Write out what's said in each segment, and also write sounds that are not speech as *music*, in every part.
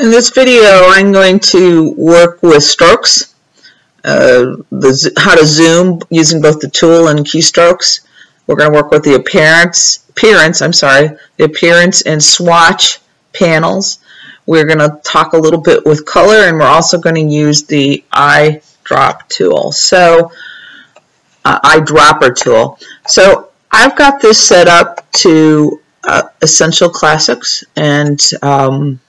In this video, I'm going to work with strokes, uh, the, how to zoom using both the tool and keystrokes. We're going to work with the appearance, appearance, I'm sorry, the appearance and swatch panels. We're going to talk a little bit with color, and we're also going to use the eyedrop tool. So, uh, eyedropper tool. So, I've got this set up to uh, Essential Classics, and um,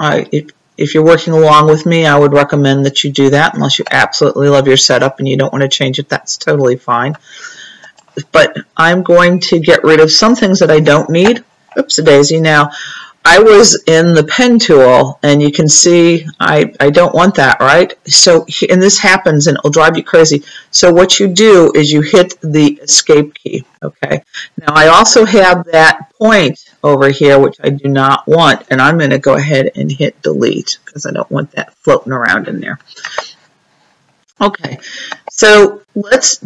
I, if, if you're working along with me, I would recommend that you do that unless you absolutely love your setup and you don't want to change it. That's totally fine. But I'm going to get rid of some things that I don't need. Oops, a daisy. Now, I was in the pen tool and you can see I, I don't want that, right? So, and this happens and it'll drive you crazy. So what you do is you hit the escape key, okay? Now I also have that point over here, which I do not want, and I'm going to go ahead and hit delete because I don't want that floating around in there. Okay, so let's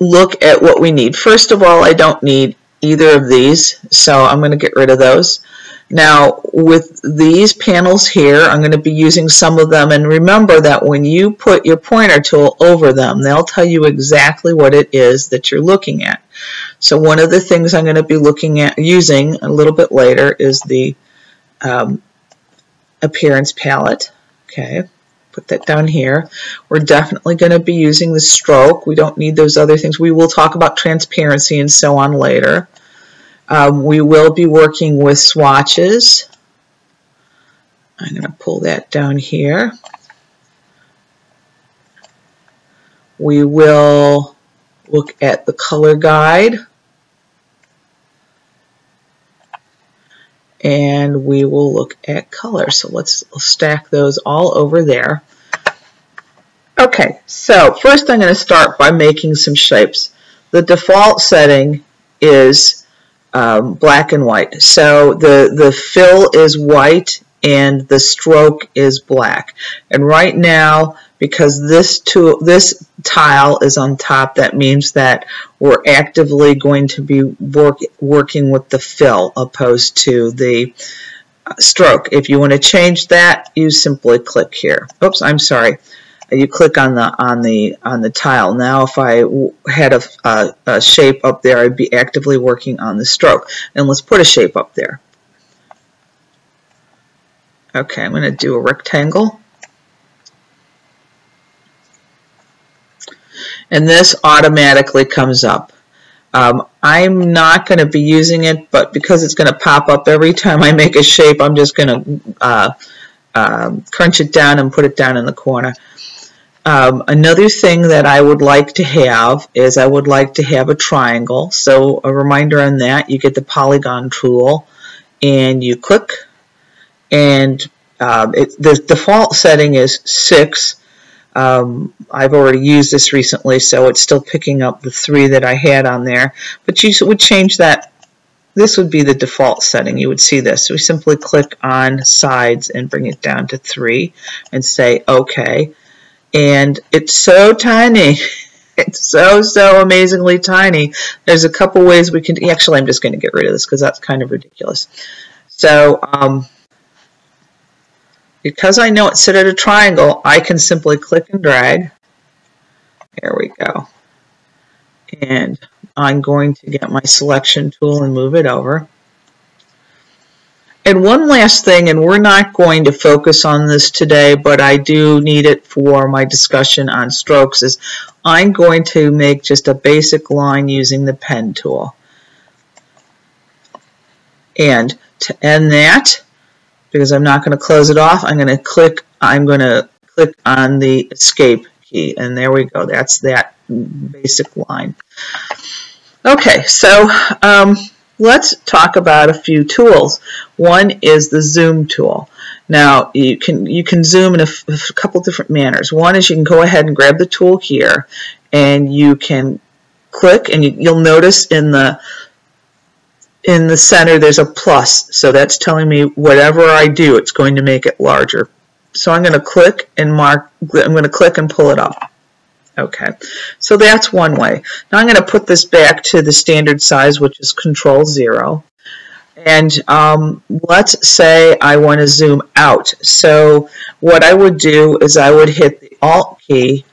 look at what we need. First of all, I don't need either of these, so I'm going to get rid of those. Now, with these panels here, I'm going to be using some of them, and remember that when you put your pointer tool over them, they'll tell you exactly what it is that you're looking at. So one of the things I'm going to be looking at using a little bit later is the um, appearance palette. Okay, put that down here. We're definitely going to be using the stroke. We don't need those other things. We will talk about transparency and so on later. Um, we will be working with swatches. I'm going to pull that down here. We will look at the color guide. And we will look at color. So let's stack those all over there. Okay, so first I'm going to start by making some shapes. The default setting is um, black and white. So the, the fill is white and the stroke is black. And right now, because this tool, this tile is on top, that means that we're actively going to be work, working with the fill opposed to the uh, stroke. If you want to change that, you simply click here. Oops, I'm sorry you click on the on the on the tile. Now if I had a, a, a, shape up there, I'd be actively working on the stroke. And let's put a shape up there. Okay, I'm going to do a rectangle. And this automatically comes up. Um, I'm not going to be using it, but because it's going to pop up every time I make a shape, I'm just going to uh, uh, crunch it down and put it down in the corner. Um, another thing that I would like to have is I would like to have a triangle. So a reminder on that, you get the polygon tool and you click and um, it, the default setting is 6. Um, I've already used this recently so it's still picking up the 3 that I had on there. But you would change that. This would be the default setting. You would see this. We simply click on sides and bring it down to 3 and say OK and it's so tiny. *laughs* It's so, so amazingly tiny. There's a couple ways we can, actually I'm just going to get rid of this because that's kind of ridiculous. So, um, because I know it's set at a triangle, I can simply click and drag. There we go. And I'm going to get my selection tool and move it over. And one last thing, and we're not going to focus on this today, but I do need it for my discussion on strokes, is I'm going to make just a basic line using the pen tool. And to end that, because I'm not going to close it off, I'm going to click, I'm going to click on the escape key, and there we go. That's that basic line. Okay, so um, let's talk about a few tools. One is the zoom tool. Now you can you can zoom in a, couple different manners. One is you can go ahead and grab the tool here and you can click and you, you'll notice in the in the center there's a plus so that's telling me whatever I do it's going to make it larger. So I'm going to click and mark I'm going to click and pull it up. Okay, so that's one way. Now I'm going to put this back to the standard size, which is control zero. And um, let's say I want to zoom out. So what I would do is I would hit the Alt key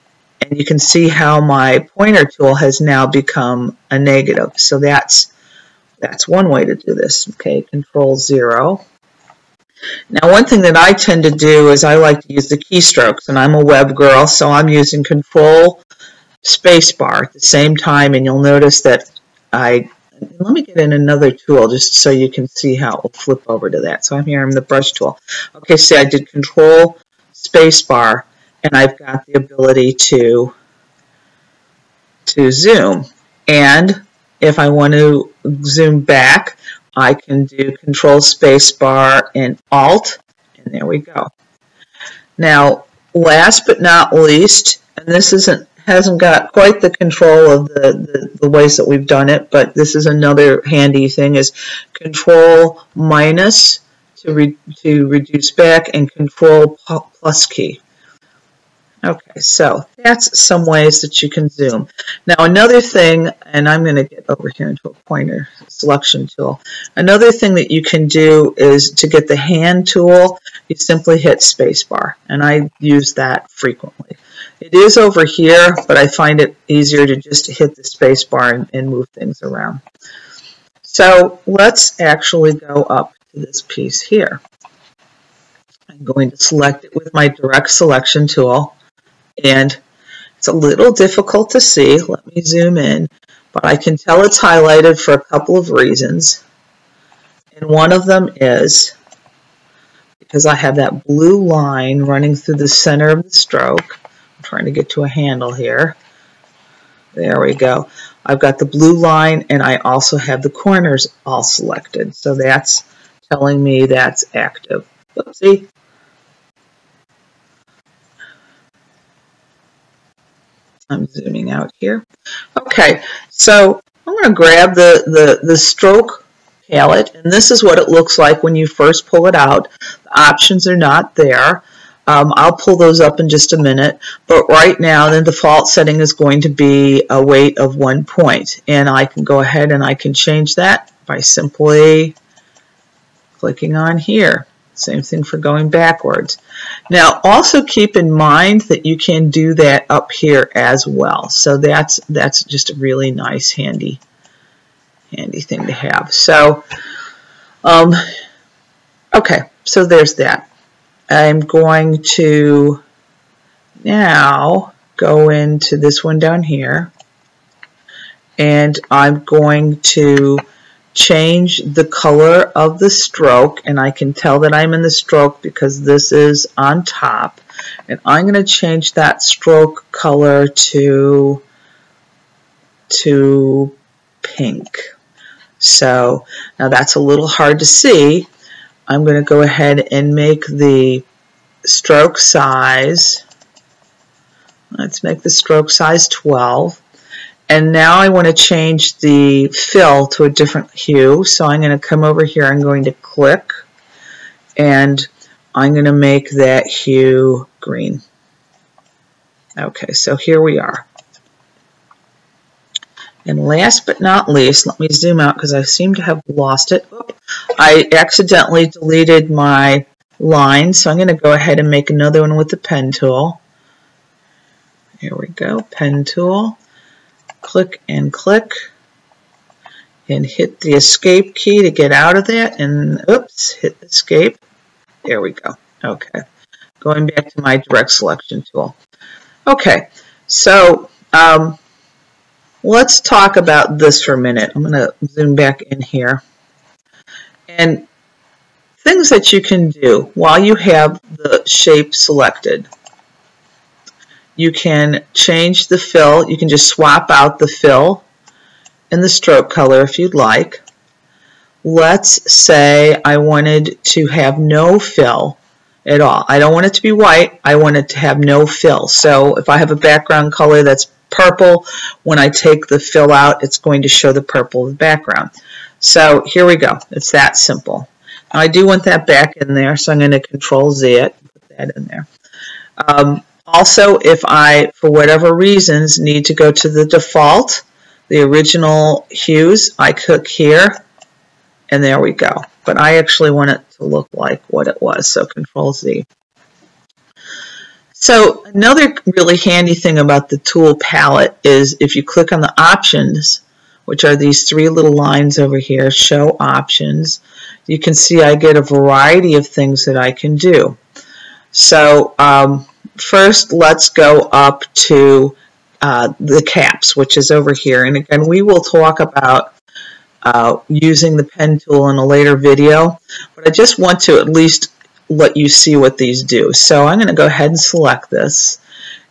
and you can see how my pointer tool has now become a negative. So that's that's one way to do this. Okay, Control Zero. Now one thing that I tend to do is I like to use the keystrokes and I'm a web girl so I'm using Control Spacebar at the same time and you'll notice that I let me get in another tool just so you can see how it will flip over to that. So I'm here in the brush tool. Okay, see I did Control Spacebar and I've got the ability to to zoom and if I want to zoom back I can do control space bar and alt and there we go. Now last but not least and this isn't hasn't got quite the control of the, the, the ways that we've done it but this is another handy thing is control minus to, re, to reduce back and control plus key Okay, so that's some ways that you can zoom. Now another thing, and I'm going to get over here into a pointer selection tool. Another thing that you can do is to get the hand tool, you simply hit spacebar, and I use that frequently. It is over here, but I find it easier to just hit the spacebar and, and move things around. So let's actually go up to this piece here. I'm going to select it with my direct selection tool and it's a little difficult to see. Let me zoom in, but I can tell it's highlighted for a couple of reasons. And one of them is because I have that blue line running through the center of the stroke. I'm trying to get to a handle here. There we go. I've got the blue line and I also have the corners all selected. So that's telling me that's active. Oopsie. I'm zooming out here. Okay, so I'm going to grab the, the, the stroke palette, and this is what it looks like when you first pull it out. The options are not there. Um, I'll pull those up in just a minute, but right now the default setting is going to be a weight of one point, and I can go ahead and I can change that by simply clicking on here. Same thing for going backwards. Now also keep in mind that you can do that up here as well. So that's that's just a really nice handy handy thing to have. So um, okay, so there's that. I'm going to now go into this one down here and I'm going to change the color of the stroke and I can tell that I'm in the stroke because this is on top and I'm going to change that stroke color to to pink. So now that's a little hard to see. I'm going to go ahead and make the stroke size let's make the stroke size 12 and now I want to change the fill to a different hue. So I'm going to come over here. I'm going to click and I'm going to make that hue green. Okay, so here we are. And last but not least, let me zoom out because I seem to have lost it. I accidentally deleted my line, so I'm going to go ahead and make another one with the pen tool. Here we go, pen tool click and click and hit the escape key to get out of that and oops hit escape. There we go. Okay. Going back to my direct selection tool. Okay. So um, let's talk about this for a minute. I'm going to zoom back in here. And things that you can do while you have the shape selected you can change the fill. You can just swap out the fill and the stroke color if you'd like. Let's say I wanted to have no fill at all. I don't want it to be white. I want it to have no fill. So if I have a background color that's purple, when I take the fill out, it's going to show the purple background. So here we go. It's that simple. I do want that back in there, so I'm going to Control Z it, put that in there. Um, also, if I, for whatever reasons, need to go to the default, the original hues, I click here And there we go. But I actually want it to look like what it was, so Control Z. So another really handy thing about the tool palette is if you click on the options, which are these three little lines over here, show options, you can see I get a variety of things that I can do. So um, first let's go up to uh, the caps, which is over here. And again, we will talk about uh, using the pen tool in a later video, but I just want to at least let you see what these do. So I'm going to go ahead and select this.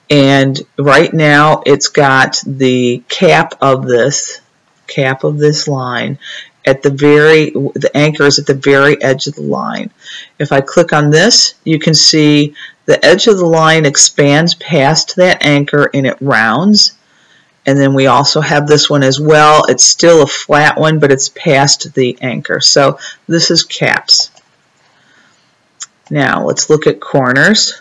And right now it's got the cap of this, cap of this line at the very, the anchor is at the very edge of the line. If I click on this, you can see the edge of the line expands past that anchor and it rounds. And then we also have this one as well. It's still a flat one, but it's past the anchor. So this is caps. Now let's look at corners.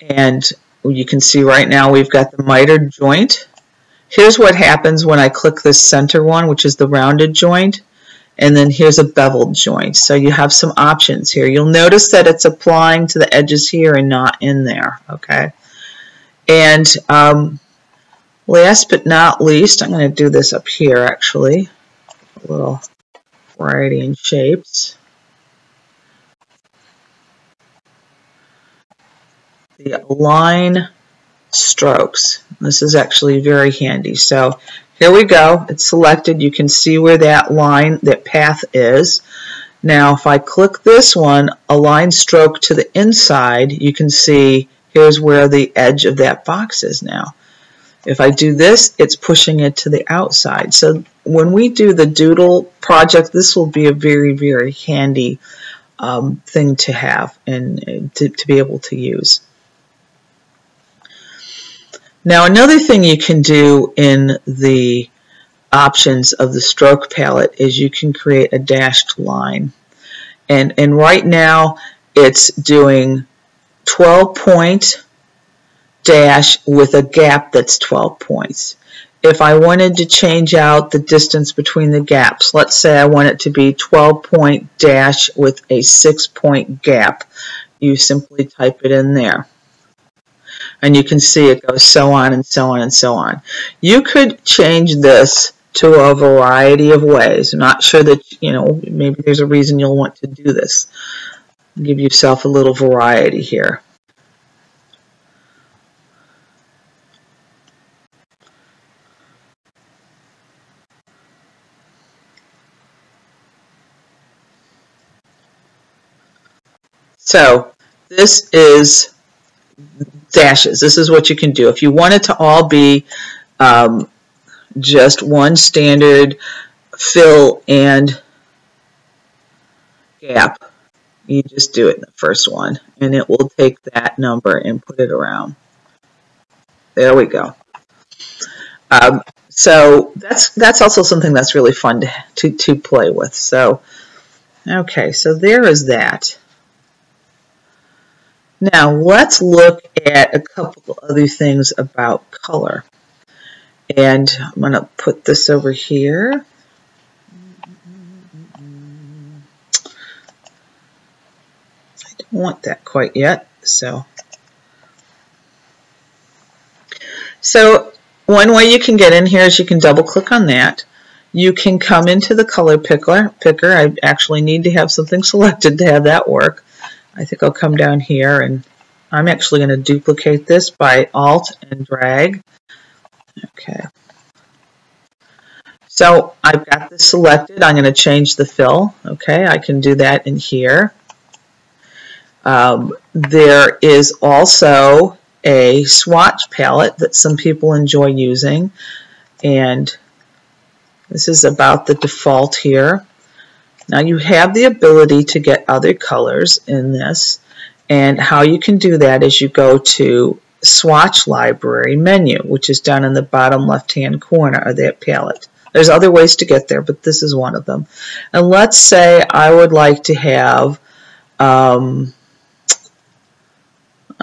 And you can see right now we've got the mitered joint. Here's what happens when I click this center one, which is the rounded joint. And then here's a beveled joint. So you have some options here. You'll notice that it's applying to the edges here and not in there, okay? And um, last but not least, I'm going to do this up here actually. A little variety in shapes. The line strokes. This is actually very handy. So here we go. It's selected. You can see where that line, that path is. Now if I click this one, align stroke to the inside, you can see here's where the edge of that box is now. If I do this, it's pushing it to the outside. So when we do the doodle project, this will be a very, very handy um, thing to have and to, to be able to use. Now another thing you can do in the options of the stroke palette is you can create a dashed line. And, and right now it's doing 12 point dash with a gap that's 12 points. If I wanted to change out the distance between the gaps, let's say I want it to be 12 point dash with a 6 point gap, you simply type it in there. And you can see it goes so on and so on and so on. You could change this to a variety of ways. I'm not sure that, you know, maybe there's a reason you'll want to do this. Give yourself a little variety here. So this is dashes. This is what you can do. If you want it to all be um, just one standard fill and gap, you just do it in the first one and it will take that number and put it around. There we go. Um, so that's that's also something that's really fun to, to, to play with. So, okay, so there is that. Now let's look at a couple other things about color. And I'm going to put this over here. I don't want that quite yet, so. So one way you can get in here is you can double click on that. You can come into the color picker. picker. I actually need to have something *laughs* selected to have that work. I think I'll come down here and I'm actually going to duplicate this by Alt and drag. Okay. So I've got this selected. I'm going to change the fill. Okay, I can do that in here. Um, there is also a swatch palette that some people enjoy using. And this is about the default here. Now you have the ability to get other colors in this and how you can do that is you go to swatch library menu which is down in the bottom left hand corner of that palette. There's other ways to get there but this is one of them. And let's say I would like to have um,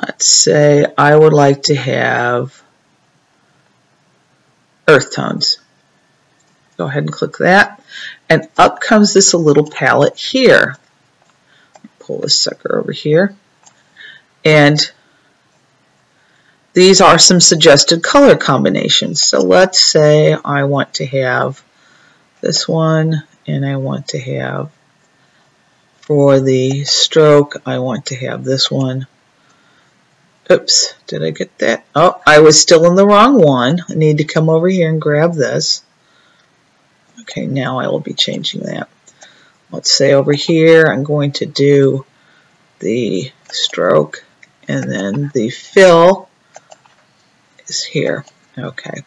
let's say I would like to have earth tones. Go ahead and click that. And up comes this little palette here. Pull this sucker over here. And these are some suggested color combinations. So let's say I want to have this one and I want to have for the stroke I want to have this one oops did I get that oh I was still in the wrong one I need to come over here and grab this okay now I will be changing that. Let's say over here I'm going to do the stroke and then the fill is here. Okay.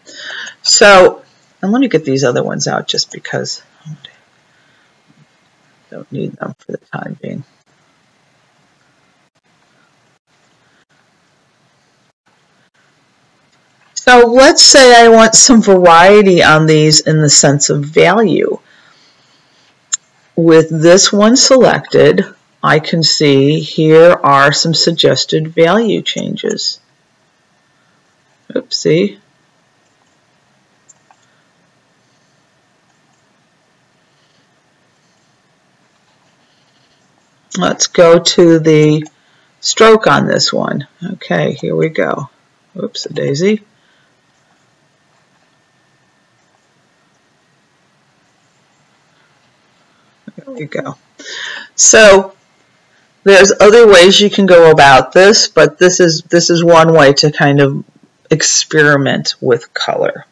So and let me get these other ones out just because I don't need them for the time being. So let's say I want some variety on these in the sense of value. With this one selected, I can see here are some suggested value changes. Oopsie. Let's go to the stroke on this one. Okay, here we go. Oops, a daisy. We go. So there's other ways you can go about this, but this is this is one way to kind of experiment with color.